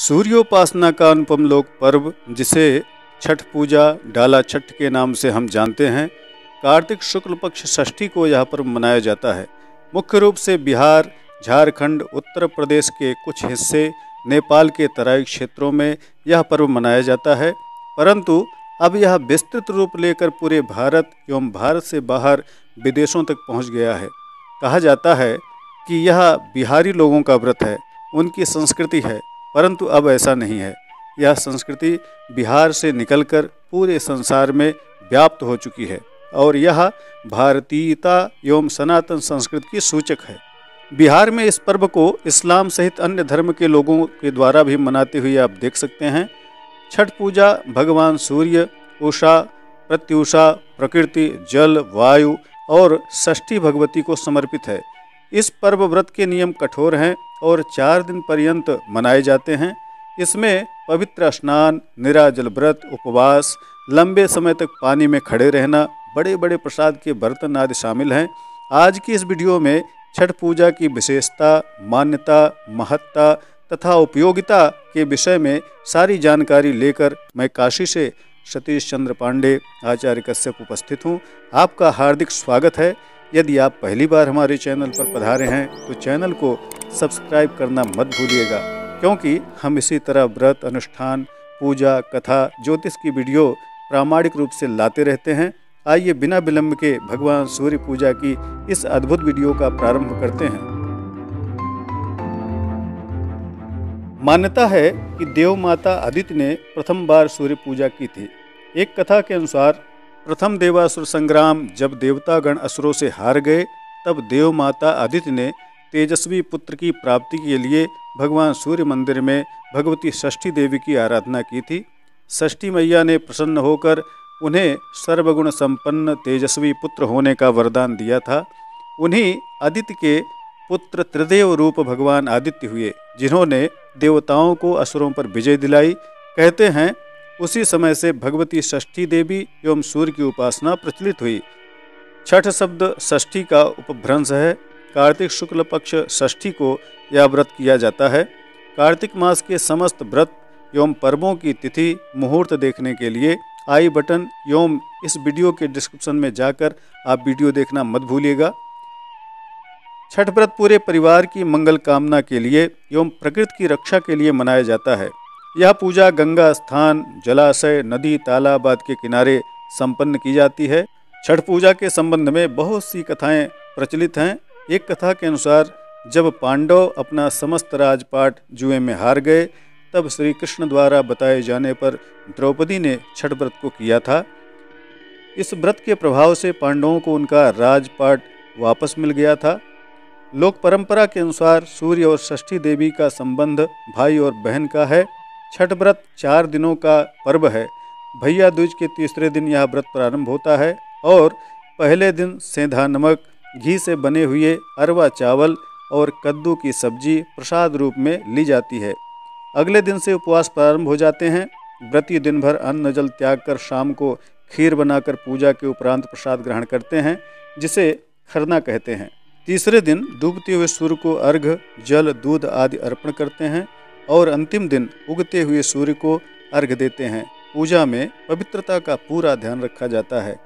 सूर्योपासना का अनुपम लोक पर्व, जिसे छठ पूजा, डाला छठ के नाम से हम जानते हैं, कार्तिक शुक्ल पक्ष षष्ठी को यह पर्व मनाया जाता है। मुख्य रूप से बिहार, झारखंड, उत्तर प्रदेश के कुछ हिस्से, नेपाल के तराई क्षेत्रों में यह पर्व मनाया जाता है। परंतु अब यह विस्तृत रूप लेकर पूरे भारत एवं भारत से बाहर विदेशों तक पहुँच गया है। कहा जाता है कि यह बिहारी लोगों का व्रत है, उनकी संस्कृति है परंतु अब ऐसा नहीं है। यह संस्कृति बिहार से निकलकर पूरे संसार में व्याप्त हो चुकी है और यह भारतीयता एवं सनातन संस्कृति की सूचक है। बिहार में इस पर्व को इस्लाम सहित अन्य धर्म के लोगों के द्वारा भी मनाते हुए आप देख सकते हैं। छठ पूजा, भगवान सूर्य, उषा, प्रत्युषा, प्रकृति, जल, वायु और षष्ठी भगवती को समर्पित है। इस पर्व व्रत के नियम कठोर हैं और चार दिन पर्यंत मनाए जाते हैं। इसमें पवित्र स्नान, निराजल व्रत, उपवास, लंबे समय तक पानी में खड़े रहना बड़े बड़े प्रसाद के बर्तन आदि शामिल हैं। आज की इस वीडियो में छठ पूजा की विशेषता, मान्यता, महत्ता तथा उपयोगिता के विषय में सारी जानकारी लेकर मैं काशी से सतीश चंद्र पांडे, आचार्य कश्यप उपस्थित हूँ। आपका हार्दिक स्वागत है। यदि आप पहली बार हमारे चैनल पर पधारे हैं तो चैनल को सब्सक्राइब करना मत भूलिएगा, क्योंकि हम इसी तरह व्रत, अनुष्ठान, पूजा, कथा, ज्योतिष की वीडियो प्रामाणिक रूप से लाते रहते हैं। आइए बिना विलंब के भगवान सूर्य पूजा की इस अद्भुत वीडियो का प्रारंभ करते हैं। मान्यता है कि देव माता आदित्य ने प्रथम बार सूर्य पूजा की थी। एक कथा के अनुसार प्रथम देवासुर संग्राम जब देवतागण असुरों से हार गए, तब देव माता आदित्य ने तेजस्वी पुत्र की प्राप्ति के लिए भगवान सूर्य मंदिर में भगवती षष्ठी देवी की आराधना की थी। षष्ठी मैया ने प्रसन्न होकर उन्हें सर्वगुण संपन्न तेजस्वी पुत्र होने का वरदान दिया था। उन्हीं आदित्य के पुत्र त्रिदेव रूप भगवान आदित्य हुए, जिन्होंने देवताओं को असुरों पर विजय दिलाई। कहते हैं उसी समय से भगवती षष्ठी देवी एवं सूर्य की उपासना प्रचलित हुई। छठ शब्द षष्ठी का उपभ्रंश है। कार्तिक शुक्ल पक्ष षष्ठी को यह व्रत किया जाता है। कार्तिक मास के समस्त व्रत एवं पर्वों की तिथि, मुहूर्त देखने के लिए आई बटन एवं इस वीडियो के डिस्क्रिप्शन में जाकर आप वीडियो देखना मत भूलिएगा। छठ व्रत पूरे परिवार की मंगल कामना के लिए एवं प्रकृति की रक्षा के लिए मनाया जाता है। यह पूजा गंगा स्थान, जलाशय, नदी, तालाब आदि के किनारे संपन्न की जाती है। छठ पूजा के संबंध में बहुत सी कथाएँ प्रचलित हैं। एक कथा के अनुसार, जब पांडव अपना समस्त राजपाट जुए में हार गए, तब श्री कृष्ण द्वारा बताए जाने पर द्रौपदी ने छठ व्रत को किया था। इस व्रत के प्रभाव से पांडवों को उनका राजपाट वापस मिल गया था। लोक परंपरा के अनुसार, सूर्य और षष्ठी देवी का संबंध भाई और बहन का है। छठ व्रत चार दिनों का पर्व है। भैया दूज के तीसरे दिन यह व्रत प्रारंभ होता है और पहले दिन सेंधा नमक, घी से बने हुए अरवा चावल और कद्दू की सब्ज़ी प्रसाद रूप में ली जाती है। अगले दिन से उपवास प्रारंभ हो जाते हैं। व्रती दिन भर अन्न जल त्याग कर शाम को खीर बनाकर पूजा के उपरांत प्रसाद ग्रहण करते हैं, जिसे खरना कहते हैं। तीसरे दिन डूबते हुए सूर्य को अर्घ, जल, दूध आदि अर्पण करते हैं। और अंतिम दिन उगते हुए सूर्य को अर्घ देते हैं। पूजा में पवित्रता का पूरा ध्यान रखा जाता है।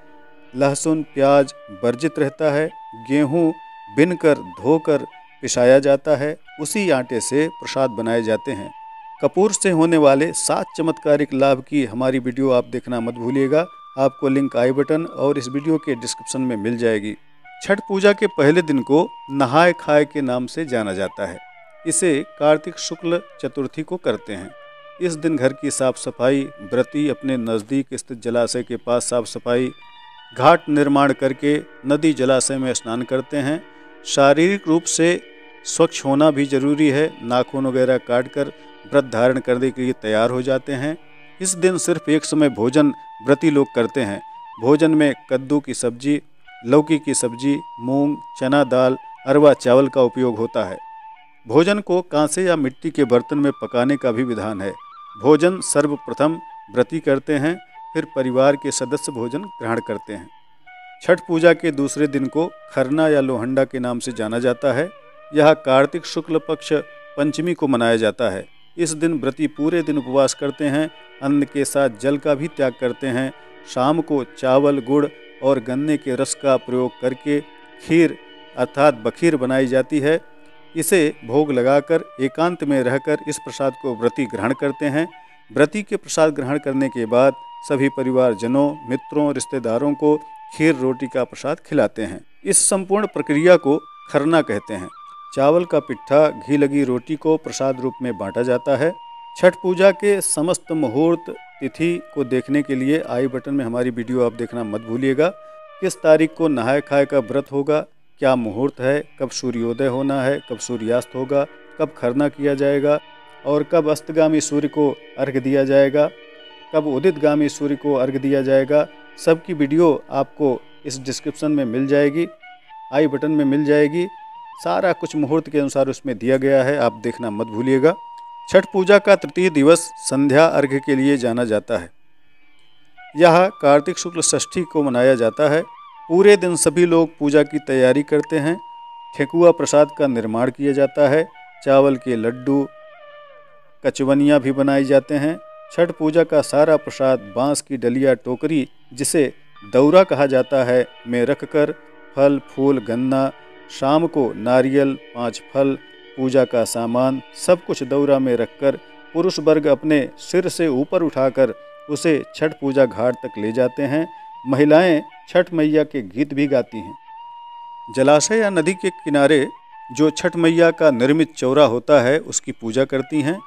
लहसुन, प्याज वर्जित रहता है, गेहूँ बिनकर धोकर पिसाया जाता है, उसी आटे से प्रसाद बनाए जाते हैं। कपूर से होने वाले सात चमत्कारिक लाभ की हमारी वीडियो आप देखना मत भूलिएगा। आपको लिंक आई बटन और इस वीडियो के डिस्क्रिप्शन में मिल जाएगी। छठ पूजा के पहले दिन को नहाय खाए के नाम से जाना जाता है। इसे कार्तिक शुक्ल चतुर्थी को करते हैं। इस दिन घर की साफ़ सफ़ाई, व्रती अपने नज़दीक स्थित जलाशय के पास साफ़ सफ़ाई, घाट निर्माण करके नदी जलाशय में स्नान करते हैं। शारीरिक रूप से स्वच्छ होना भी ज़रूरी है। नाखून वगैरह काट कर व्रत धारण करने के लिए तैयार हो जाते हैं। इस दिन सिर्फ़ एक समय भोजन व्रती लोग करते हैं। भोजन में कद्दू की सब्ज़ी, लौकी की सब्ज़ी, मूंग, चना दाल, अरवा चावल का उपयोग होता है। भोजन को कांसे या मिट्टी के बर्तन में पकाने का भी विधान है। भोजन सर्वप्रथम व्रती करते हैं, फिर परिवार के सदस्य भोजन ग्रहण करते हैं। छठ पूजा के दूसरे दिन को खरना या लोहंडा के नाम से जाना जाता है। यह कार्तिक शुक्ल पक्ष पंचमी को मनाया जाता है। इस दिन व्रती पूरे दिन उपवास करते हैं, अन्न के साथ जल का भी त्याग करते हैं। शाम को चावल, गुड़ और गन्ने के रस का प्रयोग करके खीर अर्थात बखीर बनाई जाती है। इसे भोग लगाकर एकांत में रहकर इस प्रसाद को व्रती ग्रहण करते हैं। व्रती के प्रसाद ग्रहण करने के बाद सभी परिवारजनों, मित्रों, रिश्तेदारों को खीर रोटी का प्रसाद खिलाते हैं। इस संपूर्ण प्रक्रिया को खरना कहते हैं। चावल का पिट्ठा, घी लगी रोटी को प्रसाद रूप में बांटा जाता है। छठ पूजा के समस्त मुहूर्त, तिथि को देखने के लिए आई बटन में हमारी वीडियो आप देखना मत भूलिएगा। किस तारीख को नहाय खाए का व्रत होगा क्या मुहूर्त है? कब सूर्योदय होना है? कब सूर्यास्त होगा? कब खरना किया जाएगा? और कब अस्तगामी सूर्य को अर्घ दिया जाएगा? कब उदितगामी सूर्य को अर्घ दिया जाएगा? सबकी वीडियो आपको इस डिस्क्रिप्शन में मिल जाएगी, आई बटन में मिल जाएगी। सारा कुछ मुहूर्त के अनुसार उसमें दिया गया है, आप देखना मत भूलिएगा। छठ पूजा का तृतीय दिवस संध्या अर्घ्य के लिए जाना जाता है। यह कार्तिक शुक्ल षष्ठी को मनाया जाता है। पूरे दिन सभी लोग पूजा की तैयारी करते हैं। ठेकुआ प्रसाद का निर्माण किया जाता है। चावल के लड्डू, कचवनियाँ भी बनाई जाते हैं। छठ पूजा का सारा प्रसाद बाँस की डलिया टोकरी, जिसे दौरा कहा जाता है, में रखकर फल, फूल, गन्ना, शाम को नारियल, पाँच फल, पूजा का सामान, सब कुछ दौरा में रखकर पुरुष वर्ग अपने सिर से ऊपर उठाकर उसे छठ पूजा घाट तक ले जाते हैं। महिलाएँ छठ मैया के गीत भी गाती हैं। जलाशय या नदी के किनारे जो छठ मैया का निर्मित चौरा होता है, उसकी पूजा करती हैं।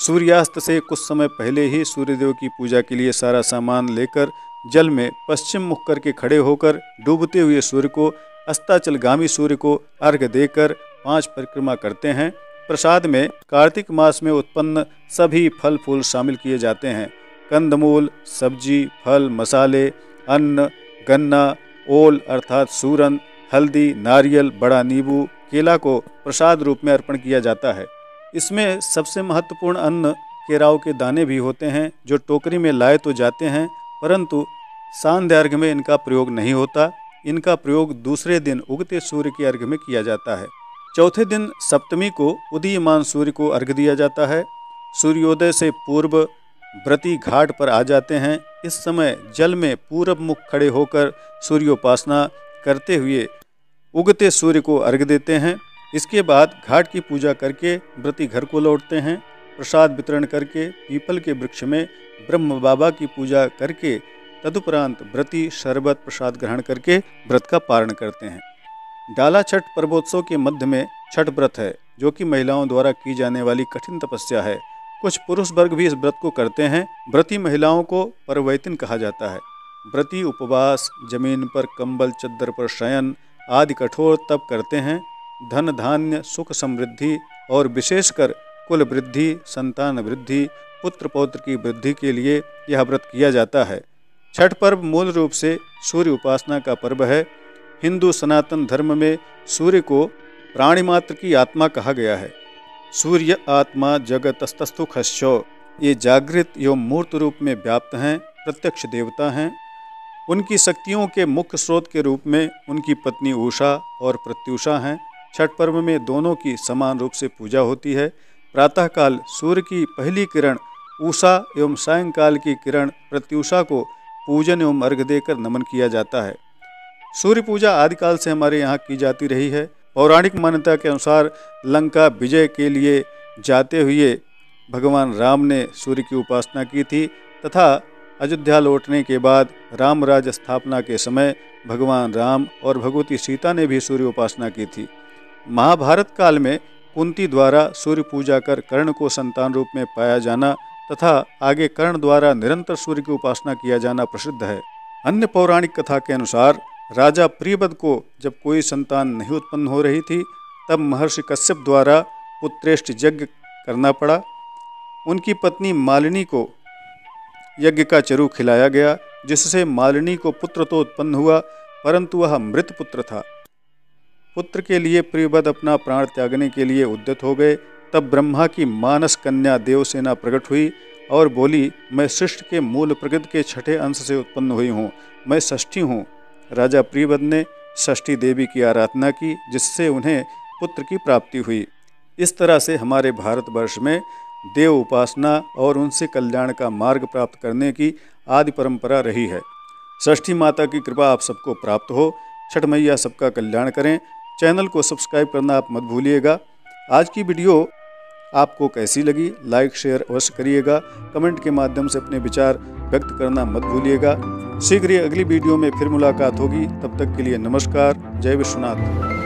सूर्यास्त से कुछ समय पहले ही सूर्यदेव की पूजा के लिए सारा सामान लेकर जल में पश्चिम मुख करके खड़े होकर डूबते हुए सूर्य को, अस्ताचलगामी सूर्य को अर्घ देकर पाँच परिक्रमा करते हैं। प्रसाद में कार्तिक मास में उत्पन्न सभी फल फूल शामिल किए जाते हैं। कंदमूल, सब्ज़ी, फल, मसाले अन्न, गन्ना, ओल अर्थात सूरन, हल्दी, नारियल, बड़ा नींबू, केला को प्रसाद रूप में अर्पण किया जाता है। इसमें सबसे महत्वपूर्ण अन्न केराव के दाने भी होते हैं, जो टोकरी में लाए तो जाते हैं, परंतु सांध्य अर्घ में इनका प्रयोग नहीं होता। इनका प्रयोग दूसरे दिन उगते सूर्य के अर्घ में किया जाता है। चौथे दिन सप्तमी को उदीयमान सूर्य को अर्घ दिया जाता है। सूर्योदय से पूर्व व्रती घाट पर आ जाते हैं। इस समय जल में पूरब मुख खड़े होकर सूर्योपासना करते हुए उगते सूर्य को अर्घ देते हैं। इसके बाद घाट की पूजा करके व्रती घर को लौटते हैं। प्रसाद वितरण करके पीपल के वृक्ष में ब्रह्म बाबा की पूजा करके तदुपरांत व्रती शरबत प्रसाद ग्रहण करके व्रत का पारण करते हैं। डाला छठ पर्वोत्सव के मध्य में छठ व्रत है, जो कि महिलाओं द्वारा की जाने वाली कठिन तपस्या है। कुछ पुरुष वर्ग भी इस व्रत को करते हैं। व्रती महिलाओं को परवैतिन कहा जाता है। व्रती उपवास, ज़मीन पर कंबल, चद्दर पर शयन आदि कठोर तप करते हैं। धन धान्य, सुख समृद्धि और विशेषकर कुल वृद्धि, संतान वृद्धि, पुत्र पौत्र की वृद्धि के लिए यह व्रत किया जाता है। छठ पर्व मूल रूप से सूर्य उपासना का पर्व है। हिंदू सनातन धर्म में सूर्य को प्राणी मात्र की आत्मा कहा गया है। सूर्य आत्मा जगतस्तस्तु खश्चो। ये जागृत एवं मूर्त रूप में व्याप्त हैं, प्रत्यक्ष देवता हैं। उनकी शक्तियों के मुख्य स्रोत के रूप में उनकी पत्नी उषा और प्रत्युषा हैं। छठ पर्व में दोनों की समान रूप से पूजा होती है। प्रातःकाल सूर्य की पहली किरण, उषा एवं सायंकाल की किरण प्रत्युषा को पूजन एवं अर्घ देकर नमन किया जाता है। सूर्य पूजा आदिकाल से हमारे यहाँ की जाती रही है। पौराणिक मान्यता के अनुसार लंका विजय के लिए जाते हुए भगवान राम ने सूर्य की उपासना की थी तथा अयोध्या लौटने के बाद राम राज स्थापना के समय भगवान राम और भगवती सीता ने भी सूर्य उपासना की थी। महाभारत काल में कुंती द्वारा सूर्य पूजा कर कर्ण को संतान रूप में पाया जाना तथा आगे कर्ण द्वारा निरंतर सूर्य की उपासना किया जाना प्रसिद्ध है। अन्य पौराणिक कथा के अनुसार राजा प्रियबद को जब कोई संतान नहीं उत्पन्न हो रही थी, तब महर्षि कश्यप द्वारा पुत्रेष्ट यज्ञ करना पड़ा। उनकी पत्नी मालिनी को यज्ञ का चरु खिलाया गया, जिससे मालिनी को पुत्र तो उत्पन्न हुआ, परंतु वह मृत पुत्र था। पुत्र के लिए प्रियबद अपना प्राण त्यागने के लिए उद्यत हो गए। तब ब्रह्मा की मानस कन्या देवसेना प्रकट हुई और बोली, मैं सृष्टि के मूल प्रकृति के छठे अंश से उत्पन्न हुई हूँ। मैं षष्ठी हूँ। राजा प्रियवद ने षष्ठी देवी की आराधना की, जिससे उन्हें पुत्र की प्राप्ति हुई। इस तरह से हमारे भारतवर्ष में देव उपासना और उनसे कल्याण का मार्ग प्राप्त करने की आदि परंपरा रही है। षष्ठी माता की कृपा आप सबको प्राप्त हो। छठ मैया सबका कल्याण करें। चैनल को सब्सक्राइब करना आप मत भूलिएगा। आज की वीडियो आपको कैसी लगी? लाइक, शेयर, अवश्य करिएगा। कमेंट के माध्यम से अपने विचार व्यक्त करना मत भूलिएगा। शीघ्र ही अगली वीडियो में फिर मुलाकात होगी। तब तक के लिए नमस्कार। जय विश्वनाथ।